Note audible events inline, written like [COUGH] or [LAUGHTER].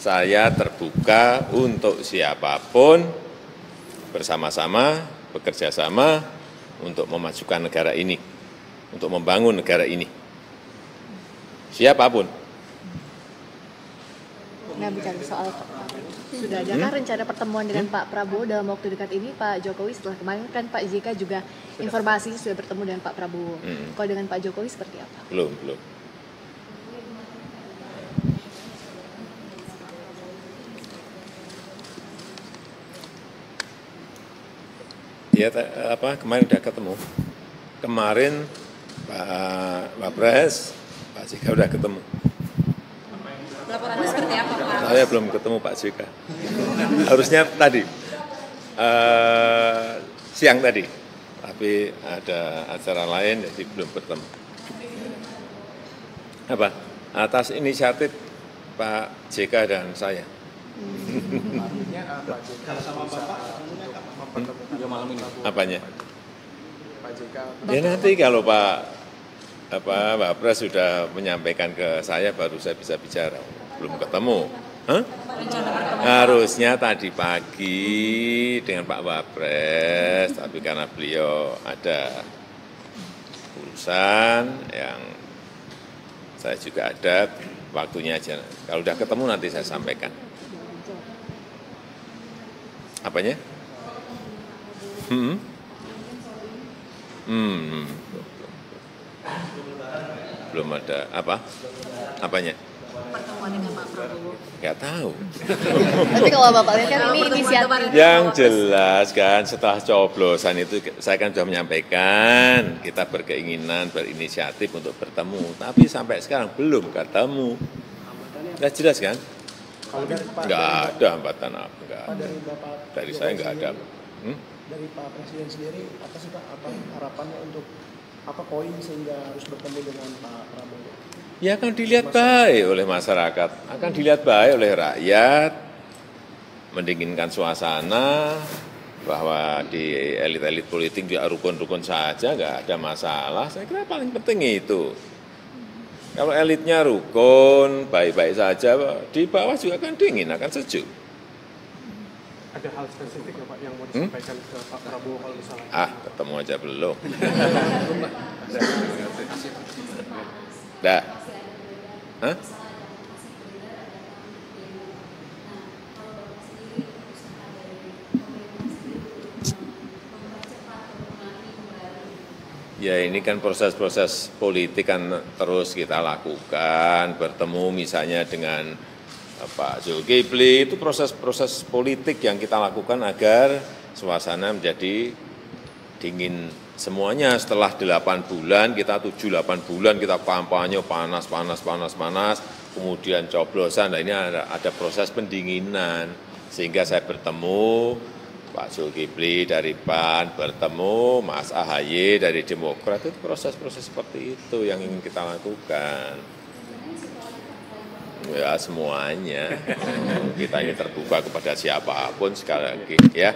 saya terbuka untuk siapa pun bersama-sama, bekerja sama untuk memajukan negara ini, untuk membangun negara ini. Siapa pun. Nah, bicara soal sudah Hmm? adakah rencana pertemuan dengan Pak Prabowo dalam waktu dekat ini Pak Jokowi setelah kemarin kan Pak JK juga informasi sudah bertemu dengan Pak Prabowo. Hmm. Kalau dengan Pak Jokowi seperti apa? Belum, belum. Ya, apa kemarin udah ketemu. Kemarin Pak Wapres, Pak JK udah ketemu. Laporannya seperti apa Pak? Saya belum ketemu Pak JK. Harusnya tadi, eh, siang tadi. Tapi ada acara lain, jadi belum bertemu. Apa? Atas inisiatif Pak JK dan saya. Artinya eh, Pak JK sama Bapak Ya malam ini. Apanya? Pak JK Ya nanti kalau Pak apa Pak Pres sudah menyampaikan ke saya baru saya bisa bicara. Belum ketemu. Hah? Harusnya tadi pagi dengan Pak Wapres, tapi karena beliau ada urusan yang saya juga ada, waktunya aja. Kalau udah ketemu nanti saya sampaikan. Apanya? Hmm? Hmm. Belum ada apa? Apanya? Pertemuan dengan Pak Prabowo. Nggak tahu. Tapi kalau Bapak lihat kan ini inisiatif Yang jelas kan setelah coblosan itu saya kan sudah menyampaikan kita berkeinginan berinisiatif untuk bertemu, tapi sampai sekarang belum ketemu. Nggak jelas kan? kalau dari Pak Nggak ada hambatan apa? Nggak Pak, ada. dari saya nggak ada. Hmm? Dari Pak Presiden sendiri apa sih Pak apa harapannya untuk apa poin sehingga harus bertemu dengan Pak Prabowo? Ya akan dilihat baik oleh masyarakat, akan dilihat baik oleh rakyat, mendinginkan suasana, bahwa di elit-elit politik di rukun-rukun saja nggak ada masalah. Saya kira paling penting itu. Kalau elitnya rukun, baik-baik saja, di bawah juga akan dingin, akan sejuk. Ada hal spesifik ya Pak yang mau Hmm? disampaikan ke Pak Prabowo kalau misalnya Ah, ketemu aja belum. [LAUGHS] Dah. Hah? Ya ini kan proses-proses politik kan terus kita lakukan, bertemu misalnya dengan Pak Zulkifli, itu proses-proses politik yang kita lakukan agar suasana menjadi dingin semuanya. Setelah 8 bulan, kita 7-8 bulan kita kampanye panas, panas, panas, panas, kemudian coblosan, nah ini ada, ada proses pendinginan, sehingga saya bertemu Pak Zulkifli dari PAN, bertemu Mas AHY dari Demokrat, itu proses-proses seperti itu yang ingin kita lakukan. Ya semuanya, kita ini terbuka kepada siapa pun sekali lagi ya.